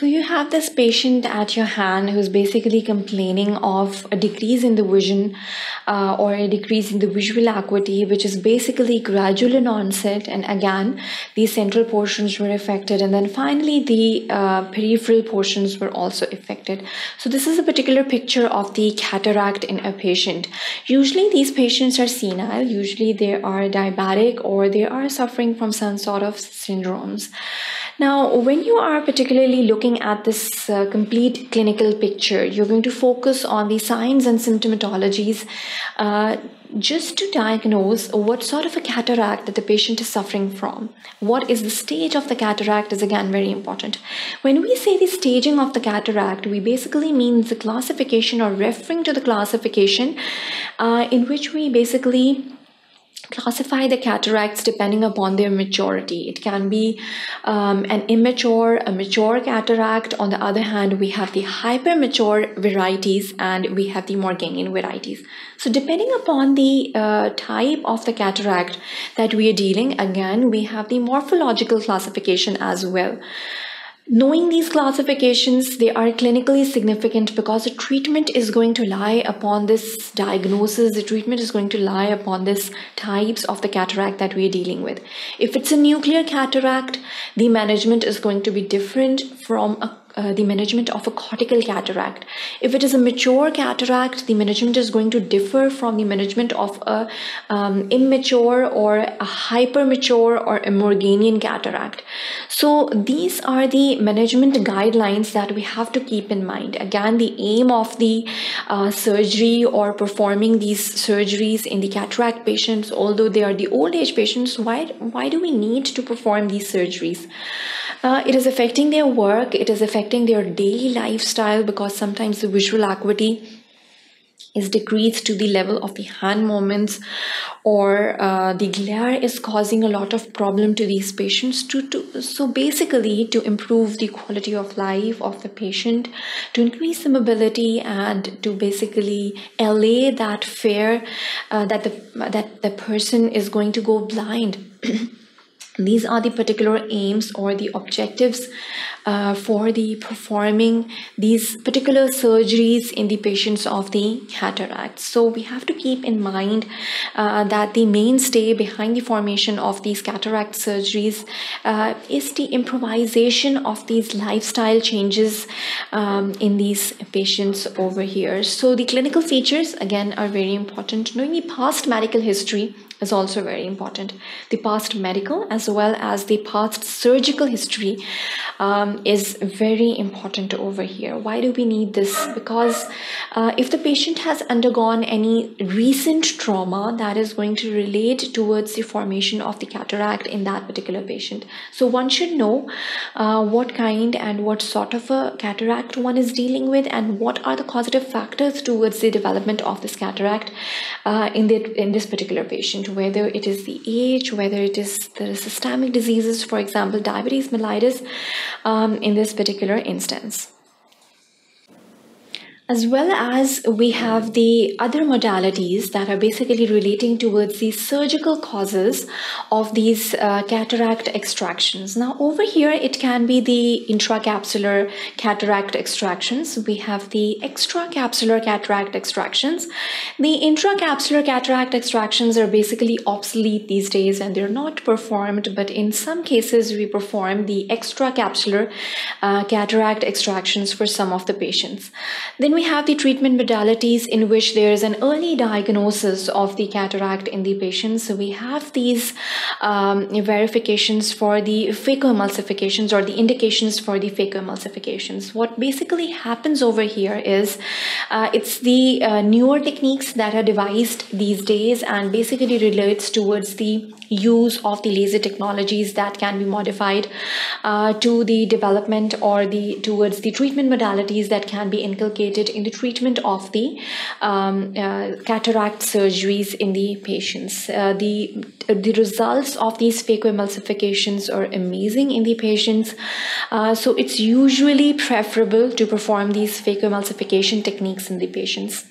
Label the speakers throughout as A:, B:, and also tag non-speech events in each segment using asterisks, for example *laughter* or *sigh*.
A: So you have this patient at your hand who's basically complaining of a decrease in the vision uh, or a decrease in the visual acuity, which is basically gradual in onset. And again, the central portions were affected. And then finally, the uh, peripheral portions were also affected. So this is a particular picture of the cataract in a patient. Usually these patients are senile. Usually they are diabetic or they are suffering from some sort of syndromes. Now, when you are particularly looking at this uh, complete clinical picture, you're going to focus on the signs and symptomatologies uh, just to diagnose what sort of a cataract that the patient is suffering from. What is the stage of the cataract is again very important. When we say the staging of the cataract, we basically mean the classification or referring to the classification uh, in which we basically classify the cataracts depending upon their maturity. It can be um, an immature, a mature cataract. On the other hand, we have the hypermature varieties and we have the Morgagnian varieties. So depending upon the uh, type of the cataract that we are dealing, again, we have the morphological classification as well. Knowing these classifications, they are clinically significant because the treatment is going to lie upon this diagnosis, the treatment is going to lie upon this types of the cataract that we are dealing with. If it's a nuclear cataract, the management is going to be different from a uh, the management of a cortical cataract. If it is a mature cataract, the management is going to differ from the management of a um, immature or a hypermature or a Morgagnian cataract. So these are the management guidelines that we have to keep in mind. Again, the aim of the uh, surgery or performing these surgeries in the cataract patients, although they are the old age patients, why, why do we need to perform these surgeries? Uh, it is affecting their work, it is affecting their daily lifestyle because sometimes the visual acuity is decreased to the level of the hand movements or uh, the glare is causing a lot of problem to these patients to, to so basically to improve the quality of life of the patient to increase the mobility and to basically allay that fear uh, that the that the person is going to go blind *clears throat* these are the particular aims or the objectives uh, for the performing these particular surgeries in the patients of the cataracts so we have to keep in mind uh, that the mainstay behind the formation of these cataract surgeries uh, is the improvisation of these lifestyle changes um, in these patients over here. So the clinical features again are very important. Knowing the past medical history is also very important. The past medical as well as the past surgical history um, is very important over here. Why do we need this? Because uh, if the patient has undergone any recent trauma, that is going to relate towards the formation of the cataract in that particular patient. So one should know uh, what kind and what sort of a cataract one is dealing with and what are the causative factors towards the development of this cataract uh, in, the, in this particular patient whether it is the age, whether it is the systemic diseases, for example, diabetes mellitus, um, in this particular instance as well as we have the other modalities that are basically relating towards the surgical causes of these uh, cataract extractions. Now, over here, it can be the intracapsular cataract extractions. We have the extracapsular cataract extractions. The intracapsular cataract extractions are basically obsolete these days and they're not performed, but in some cases, we perform the extracapsular uh, cataract extractions for some of the patients. Then we have the treatment modalities in which there is an early diagnosis of the cataract in the patient. So we have these um, verifications for the phacoemulsifications or the indications for the phacoemulsifications. What basically happens over here is uh, it's the uh, newer techniques that are devised these days and basically relates towards the use of the laser technologies that can be modified uh, to the development or the towards the treatment modalities that can be inculcated in the treatment of the um, uh, cataract surgeries in the patients. Uh, the the results of these phacoemulsifications are amazing in the patients. Uh, so it's usually preferable to perform these phacoemulsification techniques in the patients.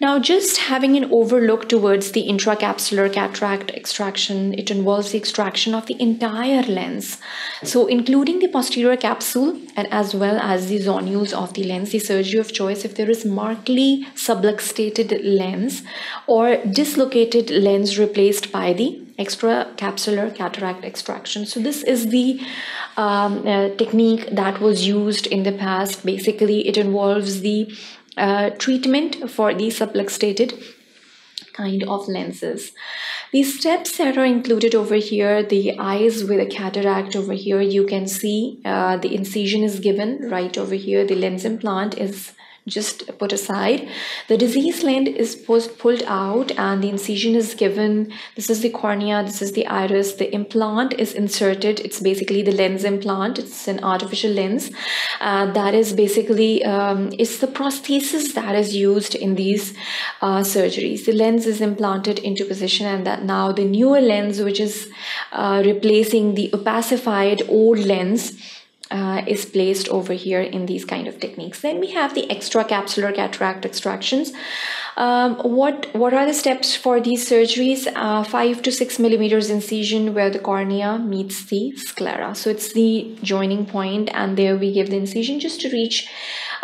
A: Now, just having an overlook towards the intracapsular cataract extraction, it involves the extraction of the entire lens. So, including the posterior capsule and as well as the zonules of the lens, the surgery of choice if there is markedly subluxated lens or dislocated lens replaced by the extracapsular cataract extraction. So, this is the um, uh, technique that was used in the past. Basically, it involves the uh, treatment for the subluxated kind of lenses. The steps that are included over here, the eyes with a cataract over here, you can see uh, the incision is given right over here. The lens implant is just put aside. The disease lens is pulled out and the incision is given. This is the cornea, this is the iris. The implant is inserted. It's basically the lens implant. It's an artificial lens. Uh, that is basically, um, it's the prosthesis that is used in these uh, surgeries. The lens is implanted into position and that now the newer lens, which is uh, replacing the opacified old lens, uh, is placed over here in these kind of techniques. Then we have the extracapsular cataract extractions. Um, what what are the steps for these surgeries? Uh, five to six millimeters incision where the cornea meets the sclera. So it's the joining point, and there we give the incision just to reach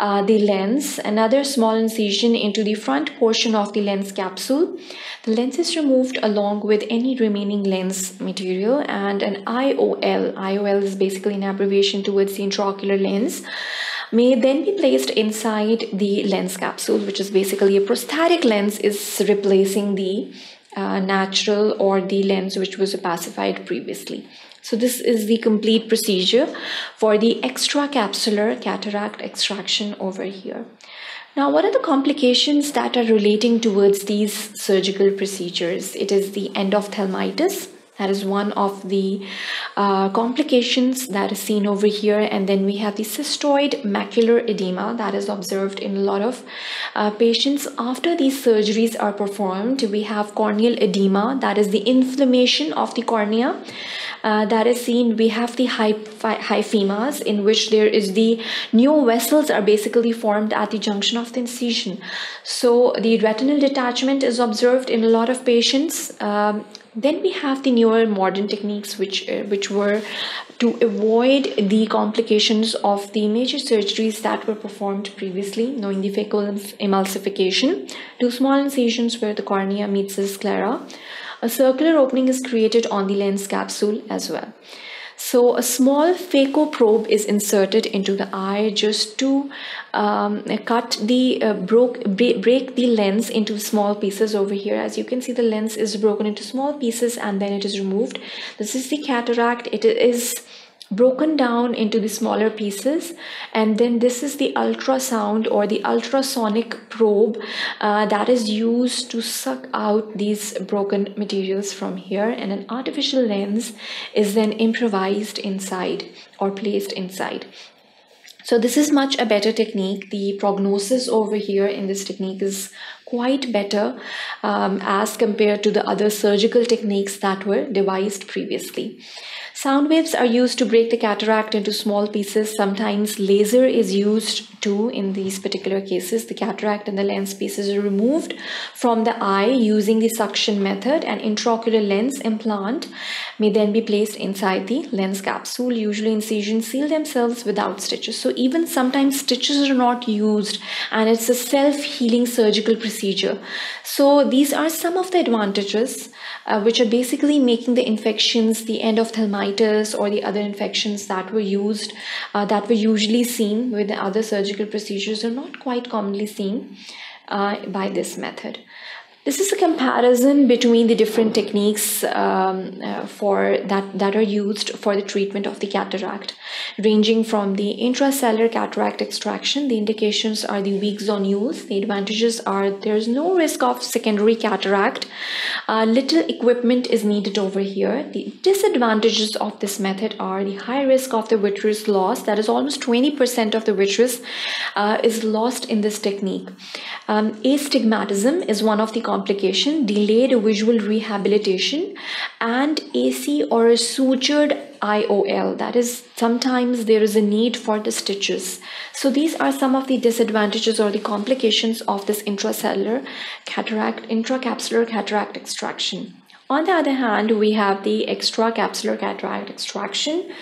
A: uh, the lens. Another small incision into the front portion of the lens capsule. The lens is removed along with any remaining lens material, and an IOL. IOL is basically an abbreviation towards the intraocular lens may then be placed inside the lens capsule, which is basically a prosthetic lens, is replacing the uh, natural or the lens which was opacified previously. So this is the complete procedure for the extracapsular cataract extraction over here. Now, what are the complications that are relating towards these surgical procedures? It is the endophthalmitis, that is one of the uh, complications that is seen over here. And then we have the cystoid macular edema that is observed in a lot of uh, patients. After these surgeries are performed, we have corneal edema, that is the inflammation of the cornea. Uh, that is seen we have the hyphemas in which there is the new vessels are basically formed at the junction of the incision. So the retinal detachment is observed in a lot of patients. Um, then we have the newer modern techniques which uh, which were to avoid the complications of the major surgeries that were performed previously knowing the phaco emulsification. Two small incisions where the cornea meets the sclera a circular opening is created on the lens capsule as well so a small phaco probe is inserted into the eye just to um, cut the uh, broke break the lens into small pieces over here. As you can see, the lens is broken into small pieces and then it is removed. This is the cataract. It is broken down into the smaller pieces. And then this is the ultrasound or the ultrasonic probe uh, that is used to suck out these broken materials from here. And an artificial lens is then improvised inside or placed inside. So this is much a better technique. The prognosis over here in this technique is quite better um, as compared to the other surgical techniques that were devised previously Sound waves are used to break the cataract into small pieces. Sometimes laser is used too in these particular cases. The cataract and the lens pieces are removed from the eye using the suction method. An intraocular lens implant may then be placed inside the lens capsule. Usually incisions seal themselves without stitches. So even sometimes stitches are not used and it's a self-healing surgical procedure. So these are some of the advantages uh, which are basically making the infections, the end endophthalmitis or the other infections that were used, uh, that were usually seen with the other surgical procedures are not quite commonly seen uh, by this method. This is a comparison between the different techniques um, uh, for that, that are used for the treatment of the cataract, ranging from the intracellular cataract extraction. The indications are the weak use. The advantages are there's no risk of secondary cataract. Uh, little equipment is needed over here. The disadvantages of this method are the high risk of the vitreous loss. That is almost 20% of the vitreous uh, is lost in this technique. Um, astigmatism is one of the complication, delayed visual rehabilitation, and AC or a sutured IOL. That is, sometimes there is a need for the stitches. So these are some of the disadvantages or the complications of this intracellular cataract, intracapsular cataract extraction. On the other hand, we have the extracapsular cataract extraction.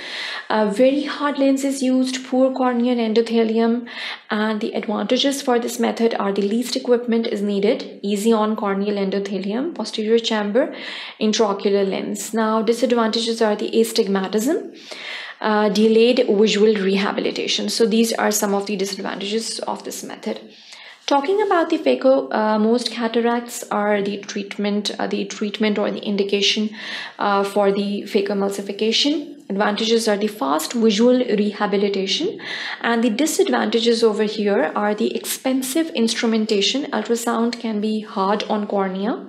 A: A very hard lens is used, poor corneal endothelium, and the advantages for this method are the least equipment is needed, easy on corneal endothelium, posterior chamber, intraocular lens. Now, disadvantages are the astigmatism. Uh, delayed visual rehabilitation. So these are some of the disadvantages of this method. Talking about the phaco, uh, most cataracts are the treatment, uh, the treatment or the indication uh, for the phacoemulsification. Advantages are the fast visual rehabilitation, and the disadvantages over here are the expensive instrumentation. Ultrasound can be hard on cornea,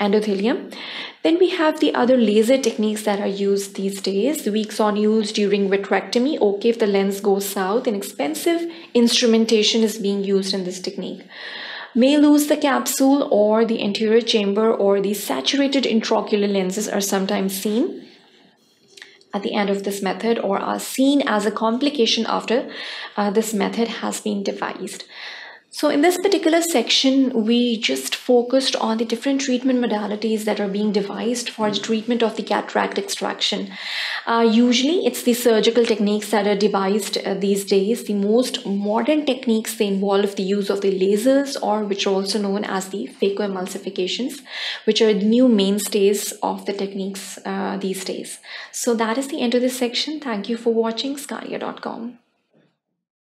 A: endothelium. Then we have the other laser techniques that are used these days. Weeks on use during vitrectomy. Okay, if the lens goes south, an expensive instrumentation is being used in this technique. May lose the capsule or the anterior chamber or the saturated intraocular lenses are sometimes seen at the end of this method or are seen as a complication after uh, this method has been devised. So in this particular section, we just focused on the different treatment modalities that are being devised for the treatment of the cataract extraction. Uh, usually, it's the surgical techniques that are devised uh, these days. The most modern techniques, they involve the use of the lasers or which are also known as the phacoemulsifications, which are the new mainstays of the techniques uh, these days. So that is the end of this section. Thank you for watching sqadia.com.